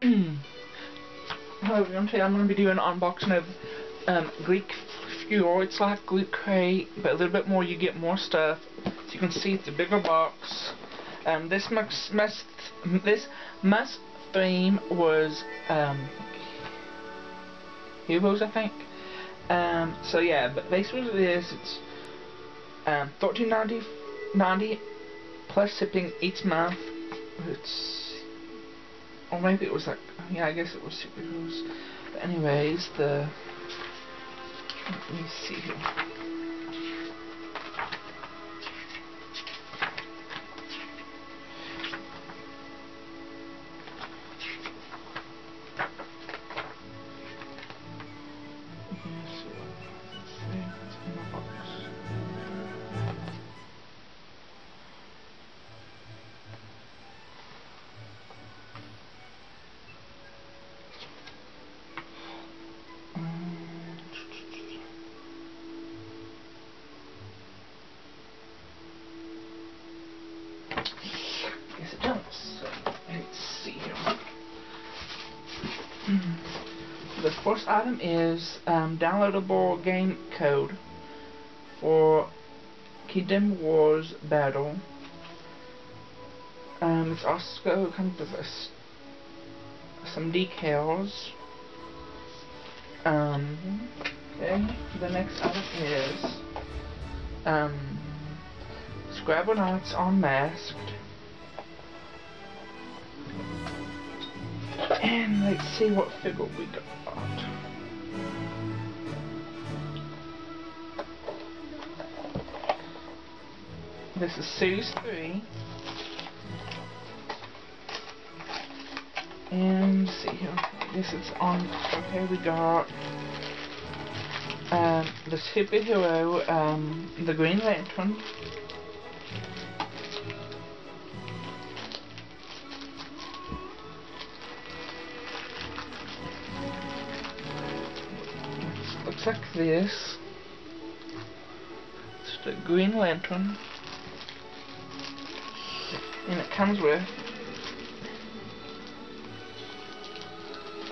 Hello everyone, today I'm going to be doing an unboxing of um, Geek Fuel. It's like Loot Crate, but a little bit more, you get more stuff. So you can see it's a bigger box. Um, this must, must, this must theme was um, Heroes, I think. Um, so yeah, but basically this, it's um, 14.90 plus shipping each month. It's or maybe it was like yeah, I guess it was superheroes. But anyways, the let me see here. The first item is um, downloadable game code for Kingdom Wars Battle. Um, it's also comes with some decals. Um, okay, the next item is um, Scribblenauts Unmasked. And let's see what figure we got. This is Series 3. And see here. This is on okay we got um the superhero um the Green Lantern. Like this. It's the Green Lantern. And it comes with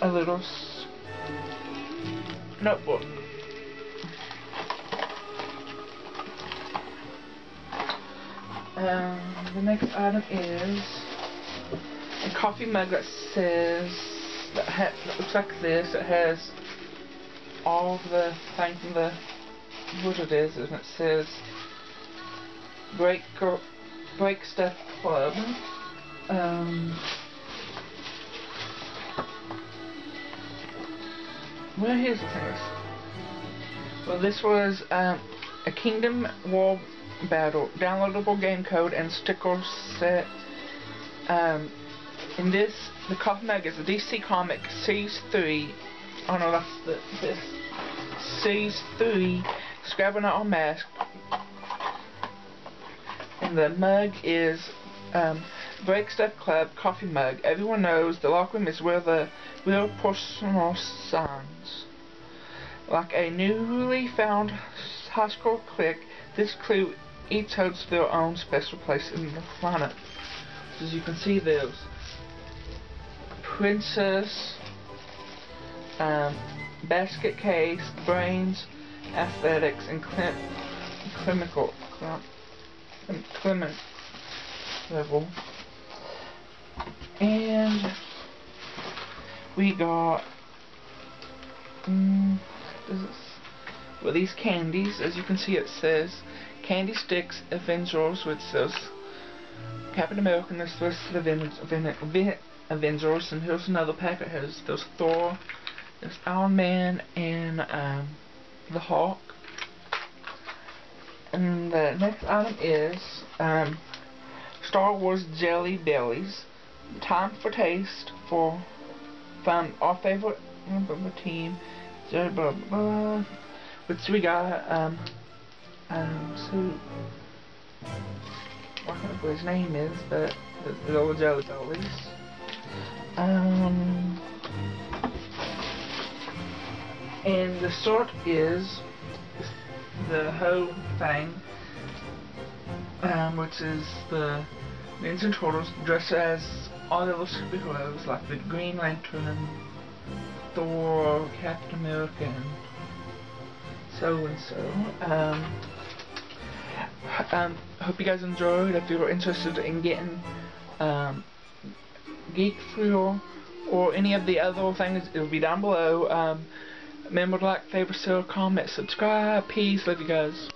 a little notebook. Um, the next item is a coffee mug that says that, that looks like this. It has all the things in the what it is, and it says break breakfast club. Um, where is this? Well, this was um, a Kingdom War Battle downloadable game code and sticker set. Um, in this, the mug is a DC Comic Series 3. Oh no, that's the, this. Series 3 Scribblenauts Mask. And the mug is um, Breakfast Club coffee mug. Everyone knows the locker room is where the real personal signs. Like a newly found high school clique, this crew each holds their own special place in the planet. As you can see, there's Princess, um, Basket Case, Brains, Athletics, and Clinical. Clement level. And we got um, well these candies, as you can see it says Candy Sticks Avengers which says Captain America and this first Avengers, Avengers and here's another packet has there's Thor, there's Iron Man and um, the Hulk. And the next item is um, Star Wars Jelly Bellies. Time for taste for from our favorite member team. Blah, blah, blah. Which we got um um so I can't remember what his name is, but the, the old Jelly Bellies. Um and the sort is the whole thing, um, which is the Ninja Turtles dressed as all the other superheroes like the Green Lantern, Thor, Captain America, and so and so. Um, um, hope you guys enjoyed. If you're interested in getting um, Geek Thrill or any of the other things, it'll be down below. Um, remember to like, favorite, share, comment, subscribe. Peace. Love you guys.